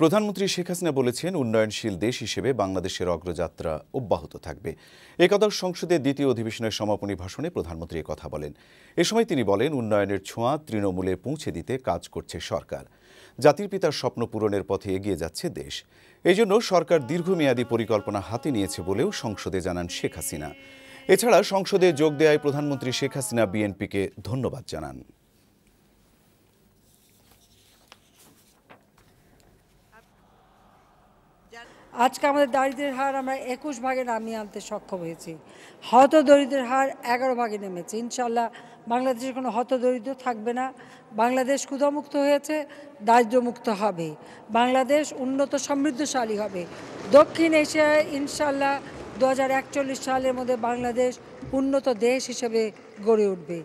প্রধানমন্ত্রী শেখ হাসিনা বলেছেন, উন্নয়নশীল দেশ হিসেবে বাংলাদেশের অগ্রযাত্রা অব্যাহত থাকবে। একাদশ সংসদের দ্বিতীয় অধিবেশনের সমাপনী ভাষণে প্রধানমন্ত্রী কথা বলেন। এ সময় তিনি বলেন, উন্নয়নের ছোঁয়া তৃণমূলে পৌঁছে দিতে কাজ করছে সরকার। জাতির পিতার স্বপ্ন পূরণের পথে এগিয়ে যাচ্ছে দেশ। এই জন্য সরকার দীর্ঘমেয়াদী পরিকল্পনা হাতে নিয়েছে বলেও সংসদে জানান শেখ হাসিনা। এছাড়া সংসদে যোগ দেওয়ায় প্রধানমন্ত্রী শেখ হাসিনা বিএনপিকে ধন্যবাদ জানান। আজকে আমাদের দারিদ্রের হার আমরা একুশ ভাগে নামিয়ে আনতে সক্ষম হয়েছি। হত দরিদ্রের হার এগারো ভাগে নেমেছে। ইনশাল্লাহ বাংলাদেশের কোনো হত দরিদ্র থাকবে না। বাংলাদেশ ক্ষুধামুক্ত হয়েছে দারিদ্রমুক্ত হবে। বাংলাদেশ উন্নত সমৃদ্ধশালী হবে। দক্ষিণ এশিয়ায় ইনশাল্লাহ দু হাজার একচল্লিশ সালের মধ্যে বাংলাদেশ উন্নত দেশ হিসেবে গড়ে উঠবে।